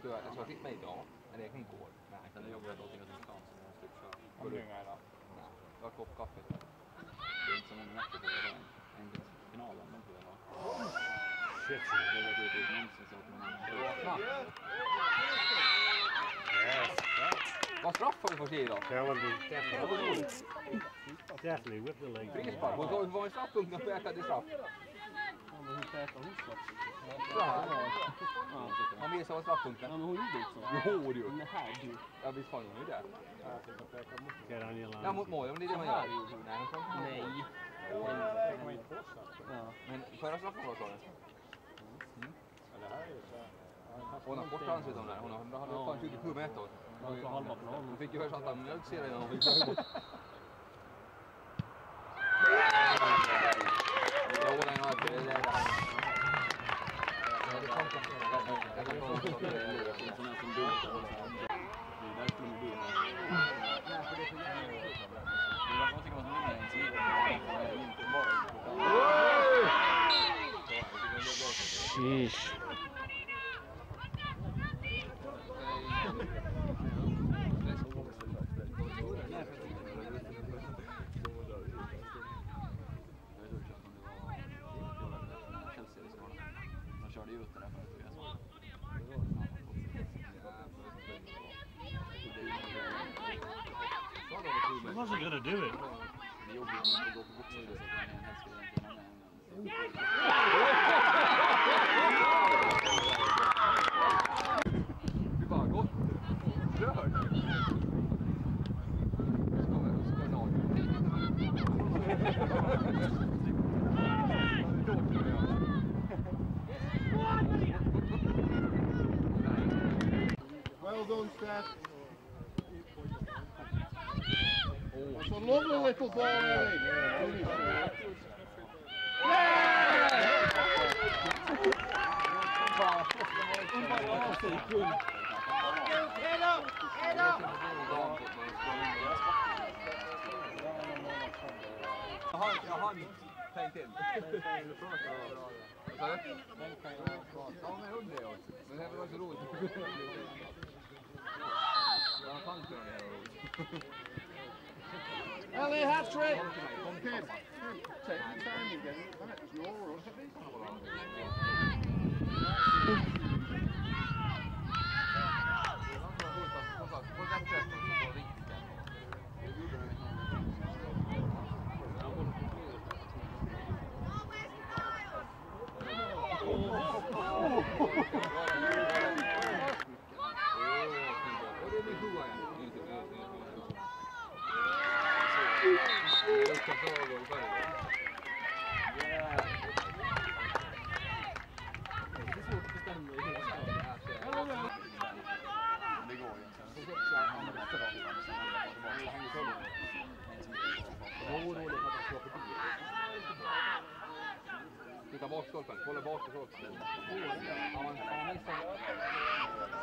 stör, jag sa till mig ja, men det kan gå. Nej, Sen det jobbigt att åka till stan så man måste typ köra. Om du då. Nej, jag har kopp kaffe. Det är inte så många matcher på det. En final om de får ha. Shit. Det var typ någonsin så att man... Yes. Vad straff har vi fått ge idag? Penalty. Definitely. Definitely whip the leg. Frispark. Hon var- var en straffpunkt när hon pekade i straff. men hon pekar hon straff. Ja. Han visade vad straffpunkten. Ja, men hon gjorde inte så. Jo. Men här du. Ja, visst fan gjorde hon ju det. Ja, mot mål. Det är det man gör. Nej, hon. Men förra straffen var så det. Hon har kort ansikte hon där. Hon har- hon hade fan 27 meter. Hon fick ju höra att han mjölk ser innan hon fick så. He wasn't going to do it. Well done, Steph. That's the little ball, Ellie. Jag har, jag har tänkt in. Vad sa du? Ja, men också. Men det här var så roligt. that's right. Oh, bakstolpen, kolla bakstolpen. Ja, han han missade.